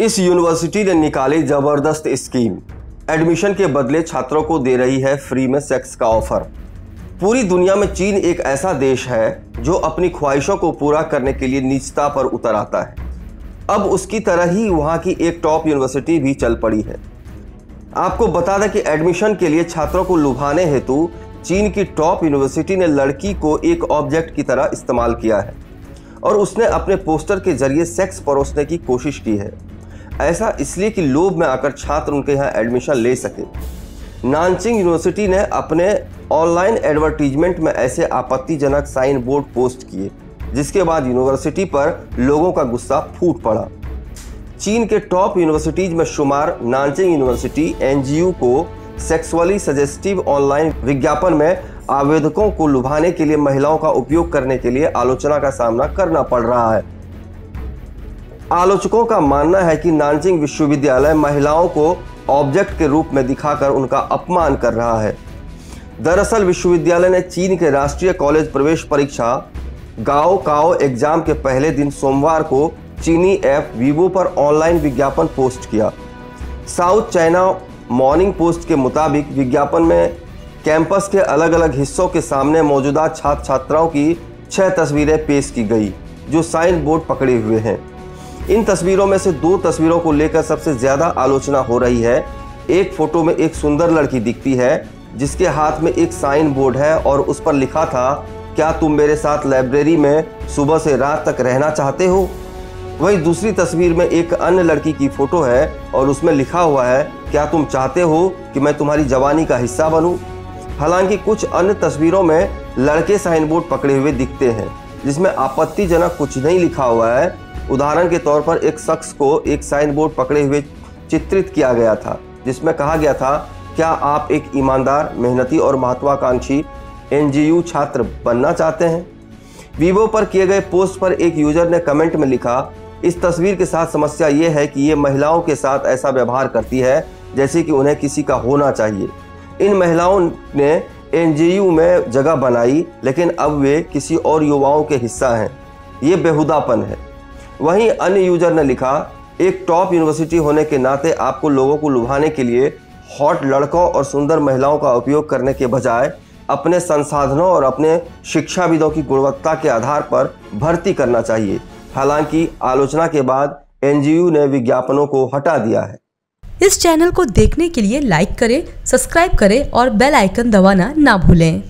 इस यूनिवर्सिटी ने निकाली ज़बरदस्त स्कीम। एडमिशन के बदले छात्रों को दे रही है फ्री में सेक्स का ऑफ़र। पूरी दुनिया में चीन एक ऐसा देश है जो अपनी ख्वाहिशों को पूरा करने के लिए निजता पर उतर आता है। अब उसकी तरह ही वहाँ की एक टॉप यूनिवर्सिटी भी चल पड़ी है। आपको बता दें कि एडमिशन के लिए छात्रों को लुभाने हेतु चीन की टॉप यूनिवर्सिटी ने लड़की को एक ऑब्जेक्ट की तरह इस्तेमाल किया है और उसने अपने पोस्टर के ज़रिए सेक्स परोसने की कोशिश की है। ऐसा इसलिए कि लोभ में आकर छात्र उनके यहाँ एडमिशन ले सके। नानचिंग यूनिवर्सिटी ने अपने ऑनलाइन एडवर्टीजमेंट में ऐसे आपत्तिजनक साइन बोर्ड पोस्ट किए, जिसके बाद यूनिवर्सिटी पर लोगों का गुस्सा फूट पड़ा। चीन के टॉप यूनिवर्सिटीज में शुमार नानचिंग यूनिवर्सिटी एनजीयू को सेक्सुअली सजेस्टिव ऑनलाइन विज्ञापन में आवेदकों को लुभाने के लिए महिलाओं का उपयोग करने के लिए आलोचना का सामना करना पड़ रहा है। आलोचकों का मानना है कि नानजिंग विश्वविद्यालय महिलाओं को ऑब्जेक्ट के रूप में दिखाकर उनका अपमान कर रहा है। दरअसल, विश्वविद्यालय ने चीन के राष्ट्रीय कॉलेज प्रवेश परीक्षा, गाओ काओ एग्ज़ाम के पहले दिन सोमवार को चीनी ऐप वीवो पर ऑनलाइन विज्ञापन पोस्ट किया। साउथ चाइना मॉर्निंग पोस्ट के मुताबिक विज्ञापन में कैंपस के अलग अलग हिस्सों के सामने मौजूदा छात्र छात्राओं की छह तस्वीरें पेश की गई, जो साइन बोर्ड पकड़े हुए हैं। इन तस्वीरों में से दो तस्वीरों को लेकर सबसे ज़्यादा आलोचना हो रही है। एक फ़ोटो में एक सुंदर लड़की दिखती है, जिसके हाथ में एक साइन बोर्ड है और उस पर लिखा था, क्या तुम मेरे साथ लाइब्रेरी में सुबह से रात तक रहना चाहते हो? वहीं दूसरी तस्वीर में एक अन्य लड़की की फ़ोटो है और उसमें लिखा हुआ है, क्या तुम चाहते हो कि मैं तुम्हारी जवानी का हिस्सा बनूं? हालाँकि कुछ अन्य तस्वीरों में लड़के साइन बोर्ड पकड़े हुए दिखते हैं, जिसमें आपत्तिजनक कुछ नहीं लिखा हुआ है। उदाहरण के तौर पर एक शख्स को एक साइन बोर्ड पकड़े हुए चित्रित किया गया था, जिसमें कहा गया था, क्या आप एक ईमानदार, मेहनती और महत्वाकांक्षी एनजीयू छात्र बनना चाहते हैं? वीवो पर किए गए पोस्ट पर एक यूज़र ने कमेंट में लिखा, इस तस्वीर के साथ समस्या ये है कि ये महिलाओं के साथ ऐसा व्यवहार करती है, जैसे कि उन्हें किसी का होना चाहिए। इन महिलाओं ने एनजीयू में जगह बनाई, लेकिन अब वे किसी और युवाओं के हिस्सा हैं। ये बेहुदापन है। वहीं अन्य यूज़र ने लिखा, एक टॉप यूनिवर्सिटी होने के नाते आपको लोगों को लुभाने के लिए हॉट लड़कों और सुंदर महिलाओं का उपयोग करने के बजाय अपने संसाधनों और अपने शिक्षाविदों की गुणवत्ता के आधार पर भर्ती करना चाहिए। हालाँकि आलोचना के बाद एनजीयू ने विज्ञापनों को हटा दिया है। इस चैनल को देखने के लिए लाइक करें, सब्सक्राइब करें और बेल आइकन दबाना ना भूलें।